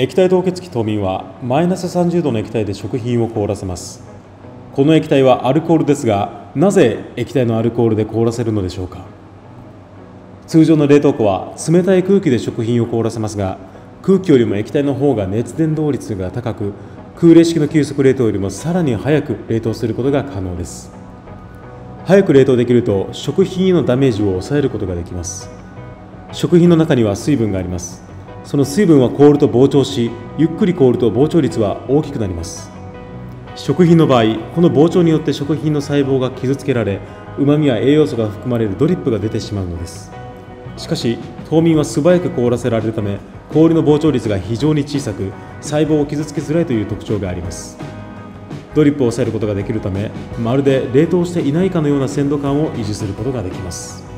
液体凍結機凍眠はマイナス30度の液体で食品を凍らせます。この液体はアルコールですがなぜ液体のアルコールで凍らせるのでしょうか？通常の冷凍庫は冷たい空気で食品を凍らせますが空気よりも液体の方が熱伝導率が高く空冷式の急速冷凍よりもさらに早く冷凍することが可能です。早く冷凍できると食品へのダメージを抑えることができます。食品の中には水分があります。その水分は凍ると膨張しゆっくり凍ると膨張率は大きくなります。食品の場合この膨張によって食品の細胞が傷つけられうまみや栄養素が含まれるドリップが出てしまうのです。しかし冬眠は素早く凍らせられるため氷の膨張率が非常に小さく細胞を傷つけづらいという特徴があります。ドリップを抑えることができるためまるで冷凍していないかのような鮮度感を維持することができます。